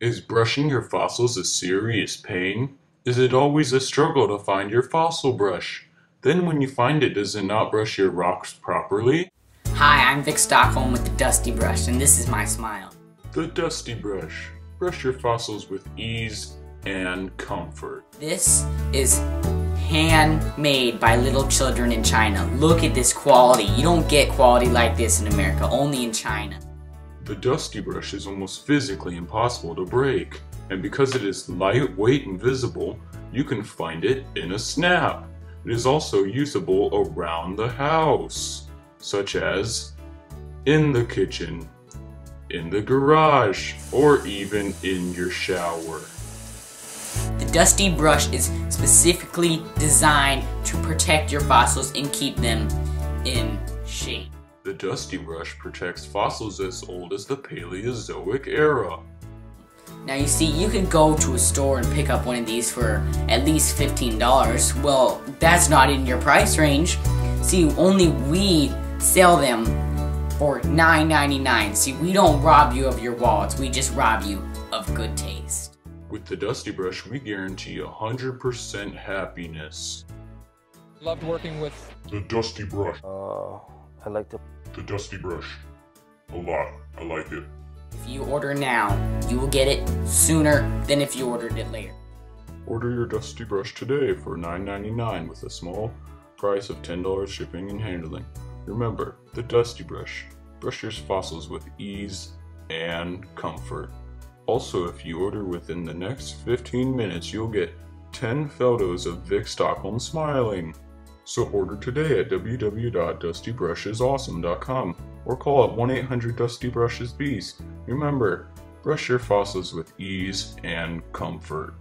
Is brushing your fossils a serious pain? Is it always a struggle to find your fossil brush? Then when you find it, does it not brush your rocks properly? Hi, I'm Vic Stockholm with the Dusty Brush, and this is my smile. The Dusty Brush. Brush your fossils with ease and comfort. This is handmade by little children in China. Look at this quality. You don't get quality like this in America, only in China. The Dusty Brush is almost physically impossible to break, and because it is lightweight and visible, you can find it in a snap. It is also usable around the house, such as in the kitchen, in the garage, or even in your shower. The Dusty Brush is specifically designed to protect your fossils and keep them in shape. The Dusty Brush protects fossils as old as the Paleozoic era. Now you see, you can go to a store and pick up one of these for at least $15. Well, that's not in your price range. See, only we sell them for $9.99. See, we don't rob you of your wallets, we just rob you of good taste. With the Dusty Brush, we guarantee 100% happiness. Loved working with The Dusty Brush. Uh, I like to The Dusty Brush. A lot. I like it. If you order now, you will get it sooner than if you ordered it later. Order your Dusty Brush today for $9.99 with a small price of $10 shipping and handling. Remember, the Dusty Brush. Brush your fossils with ease and comfort. Also, if you order within the next 15 minutes, you'll get 10 photos of Vic Stockholm smiling. So order today at www.dustybrushisawesome.com or call up 1-800-DUSTY-BRUSHES-BEAST. Remember, brush your fossils with ease and comfort.